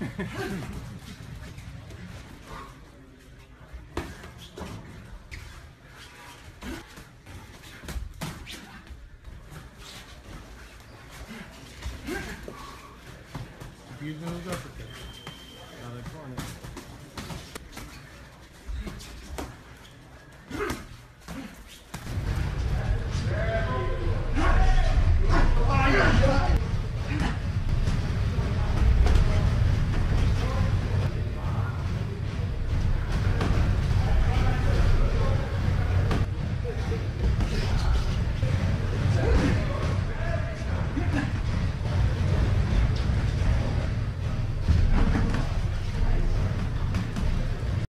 Birden uzak tutar. Electronic.